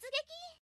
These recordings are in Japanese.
突撃。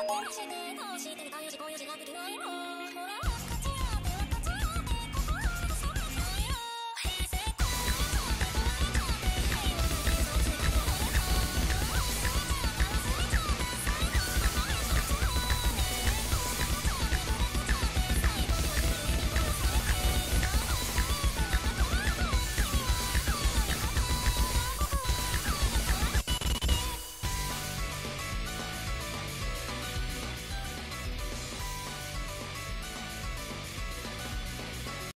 ってるしねどうしてるかよしこよしができないの。ほら